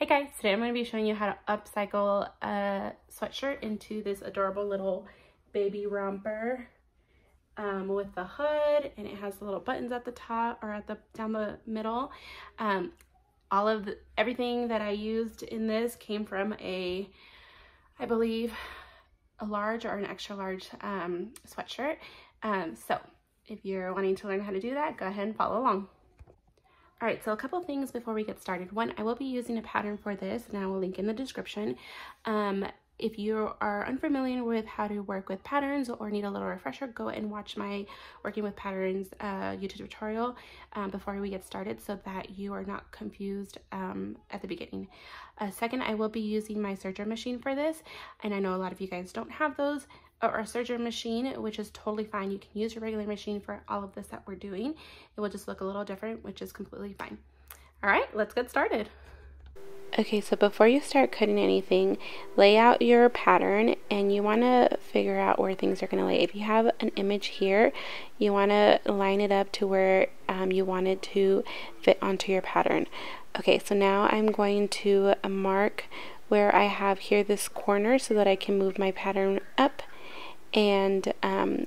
Hey guys, today I'm going to be showing you how to upcycle a sweatshirt into this adorable little baby romper um, with the hood and it has the little buttons at the top or at the down the middle. Um, all of the, everything that I used in this came from a, I believe, a large or an extra large um, sweatshirt. Um, so if you're wanting to learn how to do that, go ahead and follow along. All right, so a couple things before we get started. One, I will be using a pattern for this and I will link in the description. Um, if you are unfamiliar with how to work with patterns or need a little refresher, go and watch my Working with Patterns uh, YouTube tutorial um, before we get started so that you are not confused um, at the beginning. Uh, second, I will be using my serger machine for this, and I know a lot of you guys don't have those or a serger machine, which is totally fine. You can use your regular machine for all of this that we're doing. It will just look a little different, which is completely fine. All right, let's get started. Okay, so before you start cutting anything, lay out your pattern and you want to figure out where things are going to lay. If you have an image here, you want to line it up to where um, you want it to fit onto your pattern. Okay, so now I'm going to mark where I have here this corner so that I can move my pattern up and um,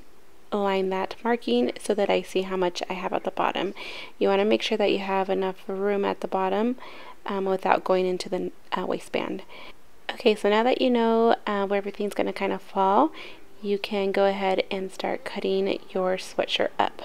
align that marking so that I see how much I have at the bottom. You want to make sure that you have enough room at the bottom um, without going into the uh, waistband. Okay, so now that you know uh, where everything's going to kind of fall, you can go ahead and start cutting your sweatshirt up.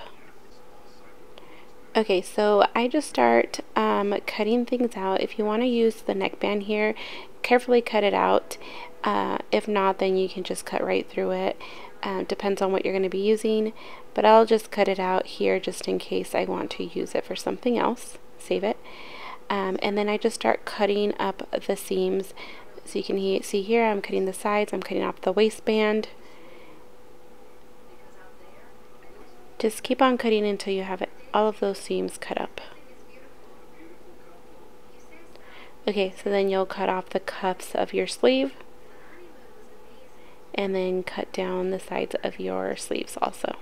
Okay, so I just start um, cutting things out. If you want to use the neckband here, carefully cut it out. Uh, if not, then you can just cut right through it. Um, depends on what you're going to be using, but I'll just cut it out here just in case I want to use it for something else. Save it. Um, and then I just start cutting up the seams. So you can see here I'm cutting the sides, I'm cutting off the waistband. Just keep on cutting until you have all of those seams cut up. Okay, so then you'll cut off the cuffs of your sleeve and then cut down the sides of your sleeves also.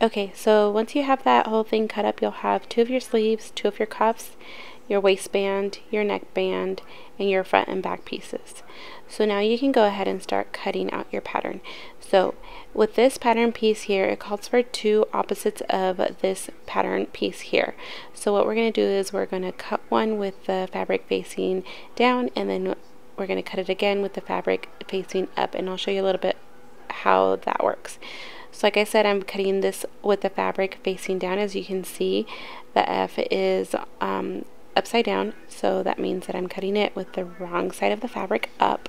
Okay, so once you have that whole thing cut up, you'll have two of your sleeves, two of your cuffs, your waistband, your neckband, and your front and back pieces. So now you can go ahead and start cutting out your pattern. So with this pattern piece here, it calls for two opposites of this pattern piece here. So what we're going to do is we're going to cut one with the fabric facing down and then we're going to cut it again with the fabric facing up and I'll show you a little bit how that works. So like I said, I'm cutting this with the fabric facing down. As you can see, the F is um, upside down, so that means that I'm cutting it with the wrong side of the fabric up.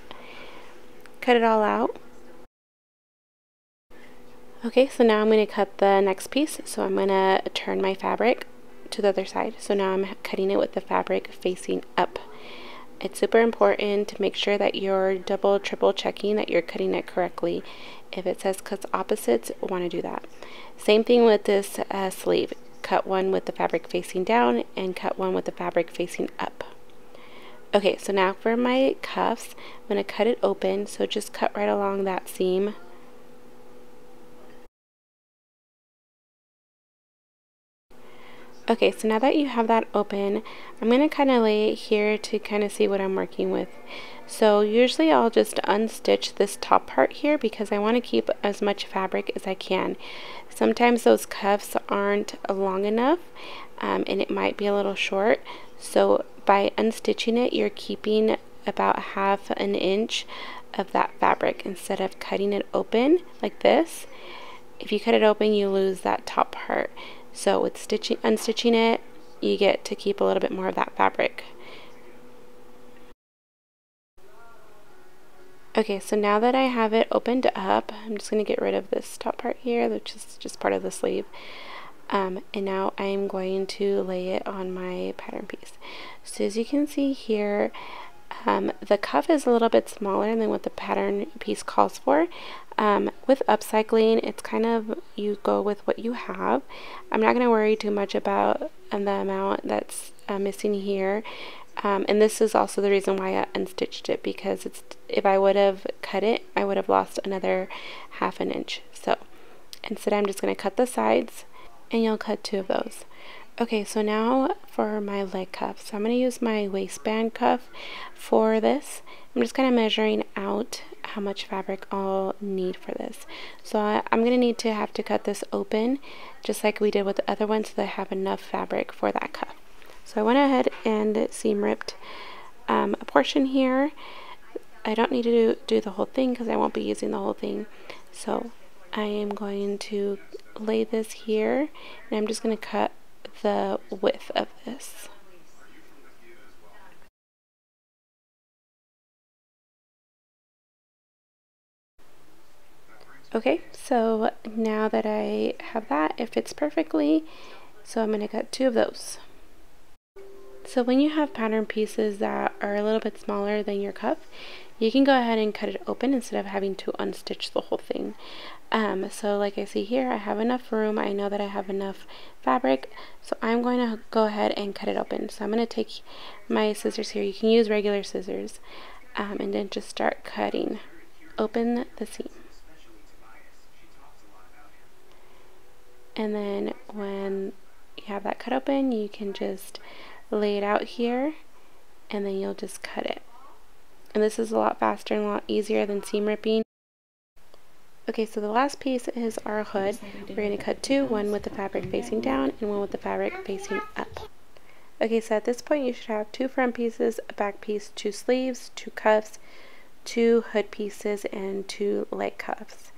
Cut it all out. Okay, so now I'm going to cut the next piece. So I'm going to turn my fabric to the other side. So now I'm cutting it with the fabric facing up. It's super important to make sure that you're double, triple checking that you're cutting it correctly. If it says cuts opposites, want to do that. Same thing with this uh, sleeve. Cut one with the fabric facing down and cut one with the fabric facing up. Okay, so now for my cuffs, I'm going to cut it open. So just cut right along that seam Okay, so now that you have that open, I'm going to kind of lay it here to kind of see what I'm working with. So usually I'll just unstitch this top part here because I want to keep as much fabric as I can. Sometimes those cuffs aren't long enough um, and it might be a little short. So by unstitching it, you're keeping about half an inch of that fabric instead of cutting it open like this. If you cut it open, you lose that top part. So with stitching, unstitching it, you get to keep a little bit more of that fabric. Okay, so now that I have it opened up, I'm just going to get rid of this top part here, which is just part of the sleeve. Um, and now I'm going to lay it on my pattern piece. So as you can see here, um, the cuff is a little bit smaller than what the pattern piece calls for. Um, with upcycling, it's kind of you go with what you have. I'm not going to worry too much about um, the amount that's uh, missing here. Um, and this is also the reason why I unstitched it because it's if I would have cut it, I would have lost another half an inch. So Instead, I'm just going to cut the sides and you'll cut two of those. Okay, so now for my leg cuff. So I'm going to use my waistband cuff for this. I'm just kind of measuring out how much fabric I'll need for this. So I, am going to need to have to cut this open just like we did with the other one so that I have enough fabric for that cuff. So I went ahead and seam ripped um, a portion here. I don't need to do, do the whole thing because I won't be using the whole thing. So I am going to lay this here and I'm just going to cut the width of this. Okay, so now that I have that, it fits perfectly. So I'm going to cut two of those. So when you have pattern pieces that are a little bit smaller than your cuff, you can go ahead and cut it open instead of having to unstitch the whole thing. Um, so like I see here, I have enough room. I know that I have enough fabric. So I'm going to go ahead and cut it open. So I'm going to take my scissors here. You can use regular scissors. Um, and then just start cutting. Open the seam. and then when you have that cut open you can just lay it out here and then you'll just cut it. And this is a lot faster and a lot easier than seam ripping okay so the last piece is our hood. We're going to cut two one with the fabric facing down and one with the fabric facing up. Okay so at this point you should have two front pieces a back piece two sleeves two cuffs two hood pieces and two leg cuffs.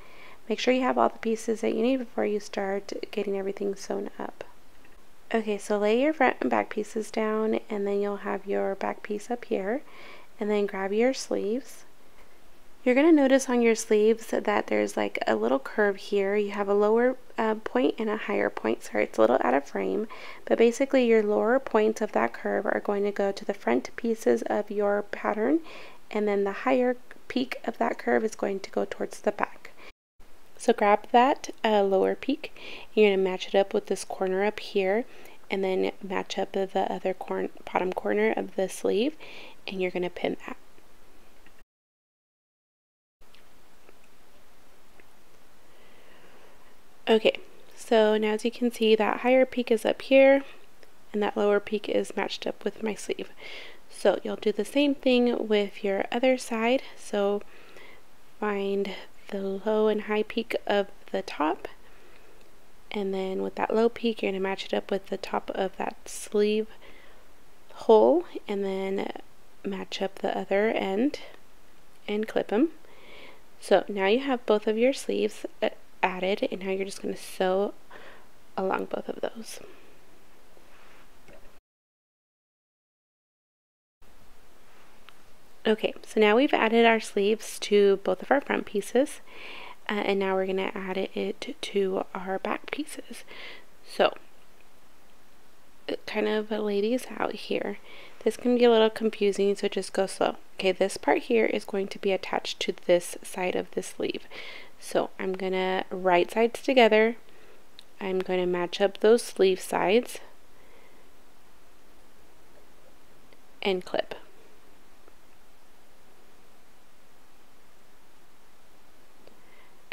Make sure you have all the pieces that you need before you start getting everything sewn up. Okay, so lay your front and back pieces down and then you'll have your back piece up here and then grab your sleeves. You're going to notice on your sleeves that there's like a little curve here. You have a lower uh, point and a higher point. Sorry, it's a little out of frame, but basically your lower points of that curve are going to go to the front pieces of your pattern and then the higher peak of that curve is going to go towards the back. So grab that uh, lower peak, you're going to match it up with this corner up here, and then match up the other cor bottom corner of the sleeve, and you're going to pin that. Okay, so now as you can see, that higher peak is up here, and that lower peak is matched up with my sleeve. So you'll do the same thing with your other side. So find the low and high peak of the top. And then with that low peak you're going to match it up with the top of that sleeve hole and then match up the other end and clip them so now you have both of your sleeves uh, added and now you're just going to sew along both of those Okay, so now we've added our sleeves to both of our front pieces, uh, and now we're going to add it to our back pieces. So, kind of ladies out here. This can be a little confusing, so just go slow. Okay, this part here is going to be attached to this side of the sleeve. So I'm going to right sides together. I'm going to match up those sleeve sides and clip.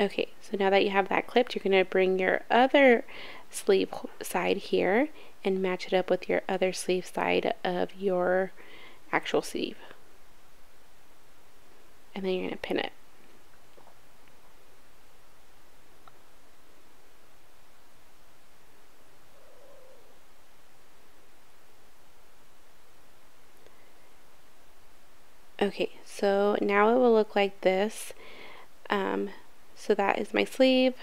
Okay, so now that you have that clipped, you're going to bring your other sleeve side here and match it up with your other sleeve side of your actual sleeve. And then you're going to pin it. Okay, so now it will look like this. Um, so that is my sleeve.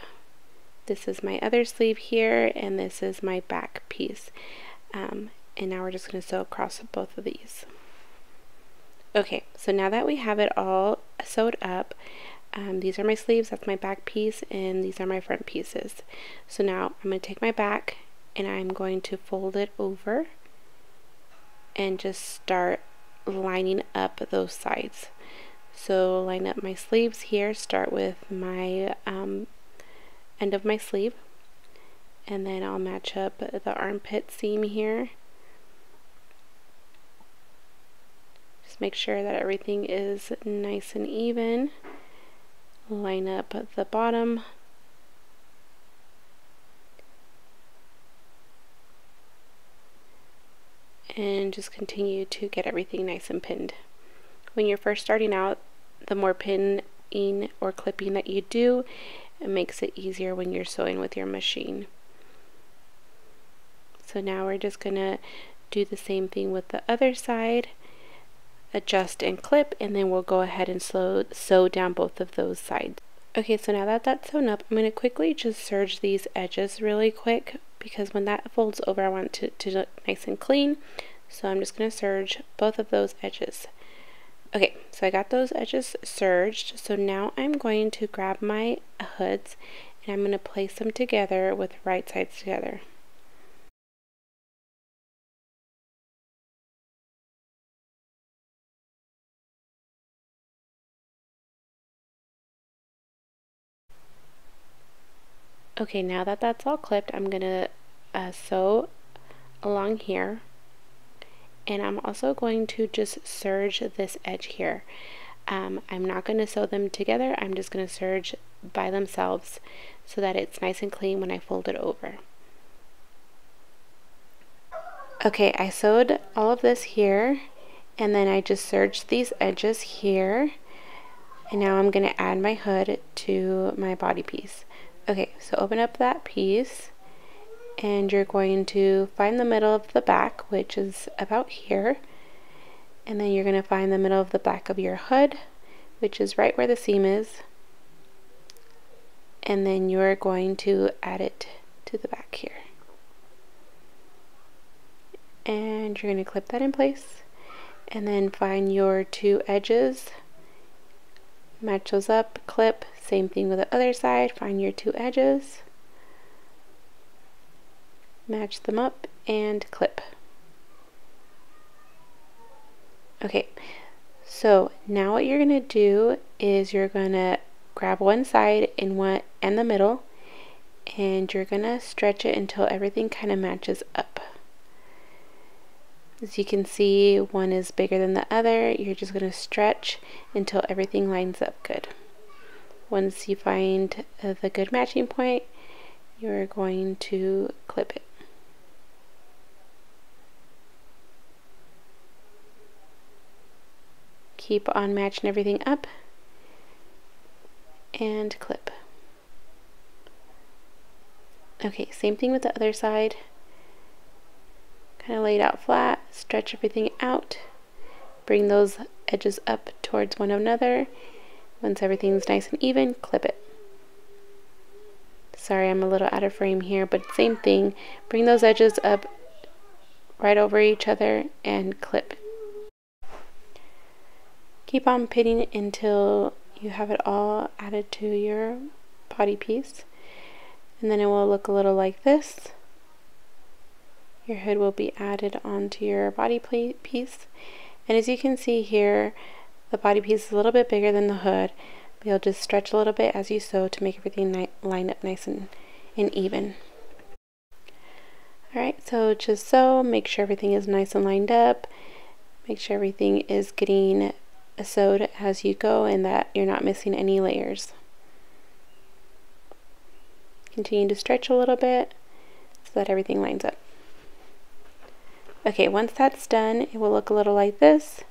This is my other sleeve here, and this is my back piece. Um, and now we're just going to sew across both of these. Okay, so now that we have it all sewed up, um, these are my sleeves, that's my back piece, and these are my front pieces. So now I'm going to take my back and I'm going to fold it over and just start lining up those sides. So line up my sleeves here, start with my um, end of my sleeve and then I'll match up the armpit seam here. Just make sure that everything is nice and even. Line up the bottom. And just continue to get everything nice and pinned. When you're first starting out, the more pinning or clipping that you do, it makes it easier when you're sewing with your machine. So now we're just going to do the same thing with the other side adjust and clip and then we'll go ahead and slow, sew down both of those sides. Okay, so now that that's sewn up, I'm going to quickly just serge these edges really quick because when that folds over, I want it to, to look nice and clean. So I'm just going to serge both of those edges. Okay, so I got those edges serged. So now I'm going to grab my hoods and I'm going to place them together with right sides together. Okay, now that that's all clipped, I'm going to uh, sew along here. And I'm also going to just serge this edge here. Um, I'm not going to sew them together. I'm just going to serge by themselves so that it's nice and clean when I fold it over. Okay, I sewed all of this here and then I just serged these edges here and now I'm going to add my hood to my body piece. Okay, so open up that piece and you're going to find the middle of the back, which is about here. And then you're going to find the middle of the back of your hood, which is right where the seam is. And then you're going to add it to the back here. And you're going to clip that in place. And then find your two edges, match those up, clip, same thing with the other side. Find your two edges. Match them up and clip. Okay, so now what you're going to do is you're going to grab one side and one and the middle and you're going to stretch it until everything kind of matches up. As you can see, one is bigger than the other. You're just going to stretch until everything lines up good. Once you find the good matching point, you're going to clip it. Keep on matching everything up and clip. Okay, same thing with the other side. Kind of lay it out flat, stretch everything out, bring those edges up towards one another once everything's nice and even, clip it. Sorry, I'm a little out of frame here, but same thing. Bring those edges up right over each other and clip. Keep on pinning until you have it all added to your body piece. And then it will look a little like this. Your hood will be added onto your body piece. And as you can see here, the body piece is a little bit bigger than the hood. But you'll just stretch a little bit as you sew to make everything line up nice and, and even. Alright, so just sew, make sure everything is nice and lined up. Make sure everything is getting sewed as you go and that you're not missing any layers. Continue to stretch a little bit so that everything lines up. Okay, once that's done, it will look a little like this.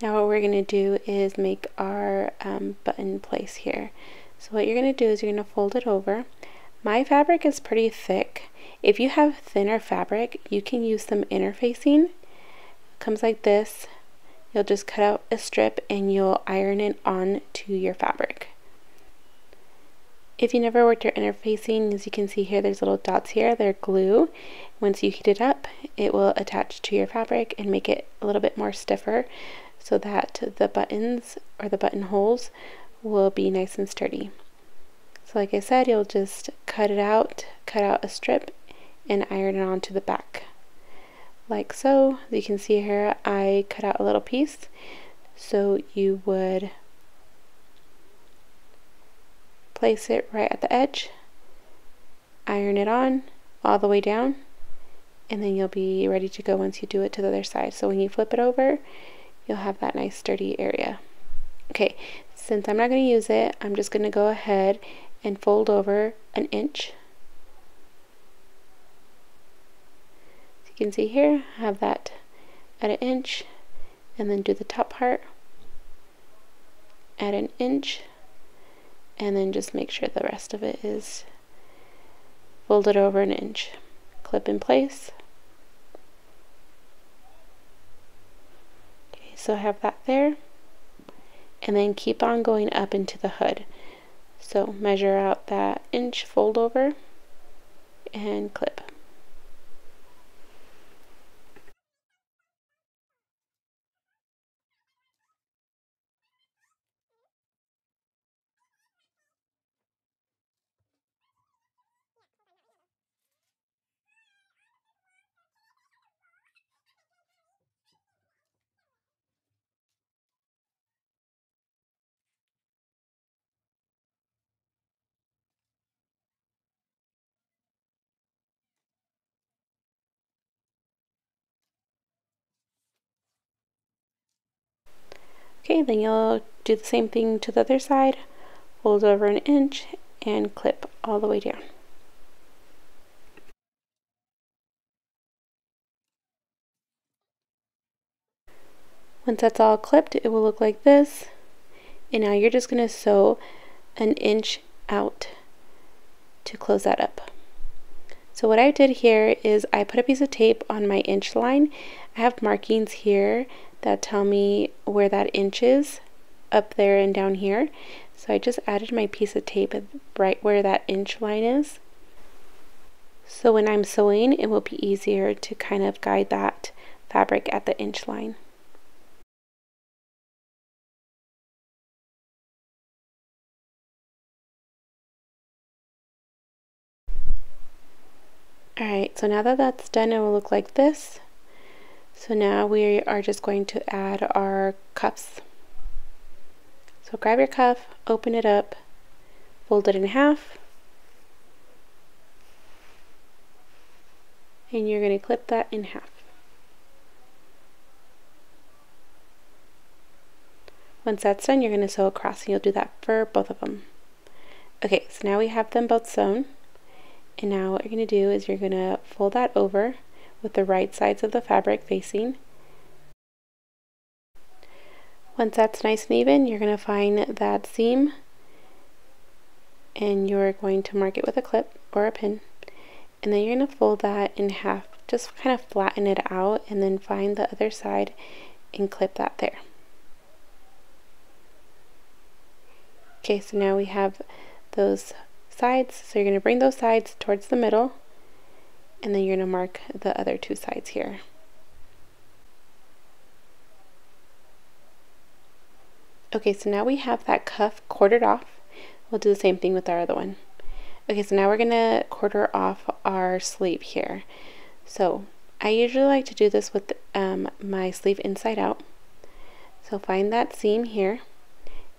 Now what we're going to do is make our um, button place here. So what you're going to do is you're going to fold it over. My fabric is pretty thick. If you have thinner fabric, you can use some interfacing. It comes like this. You'll just cut out a strip and you'll iron it on to your fabric. If you never worked your interfacing, as you can see here, there's little dots here. They're glue. Once you heat it up, it will attach to your fabric and make it a little bit more stiffer so that the buttons or the buttonholes will be nice and sturdy. So like I said, you'll just cut it out, cut out a strip and iron it onto the back. Like so, As you can see here, I cut out a little piece. So you would place it right at the edge, iron it on all the way down, and then you'll be ready to go once you do it to the other side. So when you flip it over, you'll have that nice sturdy area. Okay, since I'm not going to use it, I'm just going to go ahead and fold over an inch. You can see here, I have that at an inch and then do the top part at an inch and then just make sure the rest of it is folded over an inch. Clip in place. Okay, so I have that there and then keep on going up into the hood. So measure out that inch fold over and clip. Okay, then you'll do the same thing to the other side, fold over an inch and clip all the way down. Once that's all clipped, it will look like this. And now you're just going to sew an inch out to close that up. So what I did here is I put a piece of tape on my inch line. I have markings here that tell me where that inch is up there and down here. So I just added my piece of tape right where that inch line is. So when I'm sewing, it will be easier to kind of guide that fabric at the inch line. So now that that's done, it will look like this. So now we are just going to add our cuffs. So grab your cuff, open it up, fold it in half, and you're going to clip that in half. Once that's done, you're going to sew across, and you'll do that for both of them. Okay, so now we have them both sewn, and now what you're going to do is you're going to fold that over with the right sides of the fabric facing. Once that's nice and even, you're going to find that seam and you're going to mark it with a clip or a pin. And then you're going to fold that in half, just kind of flatten it out and then find the other side and clip that there. Okay, so now we have those sides. So you're going to bring those sides towards the middle and then you're going to mark the other two sides here. Okay, so now we have that cuff quartered off. We'll do the same thing with our other one. Okay, so now we're going to quarter off our sleeve here. So I usually like to do this with um, my sleeve inside out. So find that seam here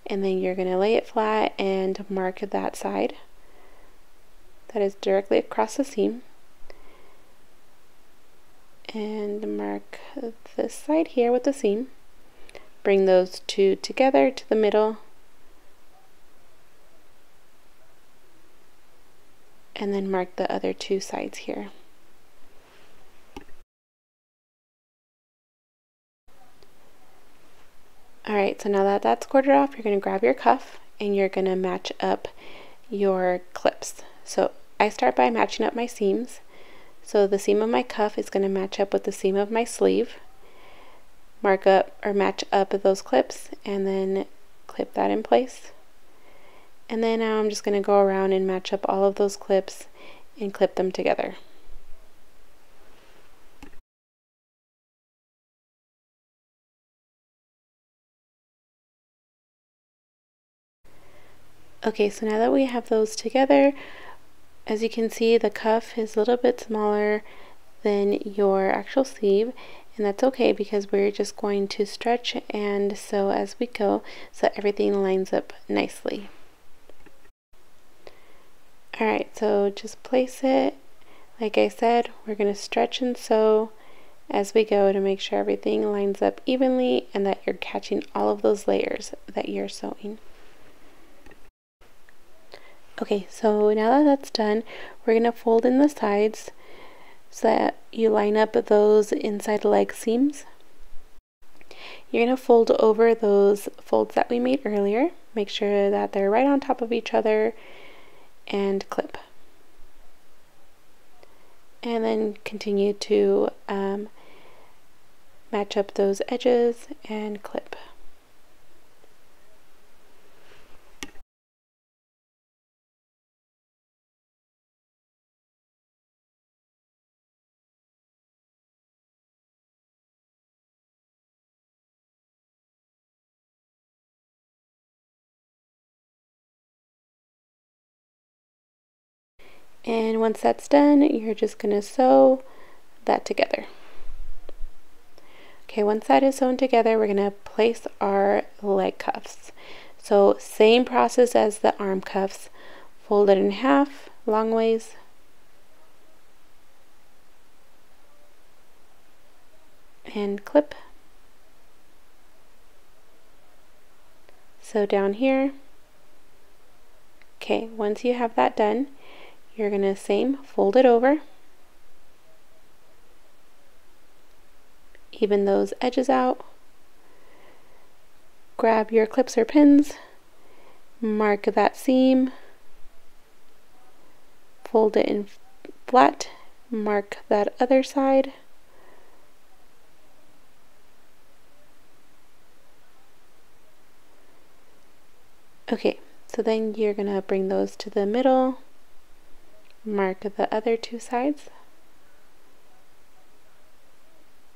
and then you're going to lay it flat and mark that side that is directly across the seam and mark this side here with the seam. Bring those two together to the middle and then mark the other two sides here. Alright, so now that that's quartered off, you're going to grab your cuff and you're going to match up your clips. So I start by matching up my seams so the seam of my cuff is going to match up with the seam of my sleeve. Mark up or match up those clips and then clip that in place. And then now I'm just going to go around and match up all of those clips and clip them together. Okay, so now that we have those together, as you can see, the cuff is a little bit smaller than your actual sleeve and that's okay because we're just going to stretch and sew as we go so everything lines up nicely. Alright, so just place it. Like I said, we're going to stretch and sew as we go to make sure everything lines up evenly and that you're catching all of those layers that you're sewing. Okay, so now that that's done, we're going to fold in the sides. so that you line up those inside leg seams. You're going to fold over those folds that we made earlier. Make sure that they're right on top of each other and clip. And then continue to um, match up those edges and clip. And once that's done, you're just going to sew that together. Okay, once that is sewn together, we're going to place our leg cuffs. So same process as the arm cuffs. Fold it in half, long ways. And clip. So down here. Okay, once you have that done, you're going to same fold it over. Even those edges out. Grab your clips or pins. Mark that seam. Fold it in flat. Mark that other side. Okay so then you're gonna bring those to the middle mark the other two sides.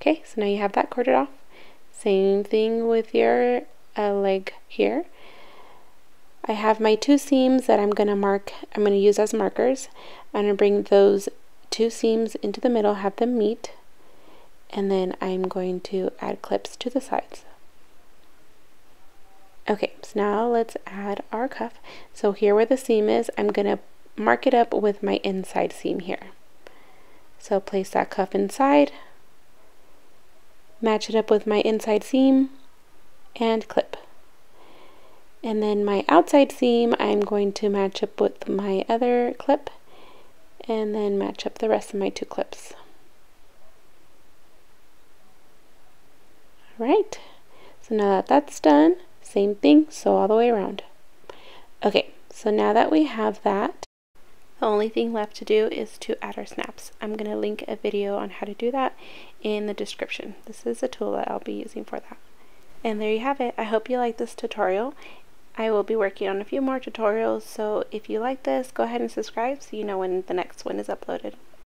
Okay, so now you have that quartered off. Same thing with your uh, leg here. I have my two seams that I'm going to mark, I'm going to use as markers. I'm going to bring those two seams into the middle, have them meet, and then I'm going to add clips to the sides. Okay, so now let's add our cuff. So here where the seam is, I'm going to mark it up with my inside seam here. So place that cuff inside, match it up with my inside seam, and clip. And then my outside seam, I'm going to match up with my other clip, and then match up the rest of my two clips. Alright, so now that that's done, same thing, sew all the way around. Okay, so now that we have that, the only thing left to do is to add our snaps. I'm going to link a video on how to do that in the description. This is a tool that I'll be using for that. And there you have it. I hope you like this tutorial. I will be working on a few more tutorials, so if you like this, go ahead and subscribe so you know when the next one is uploaded.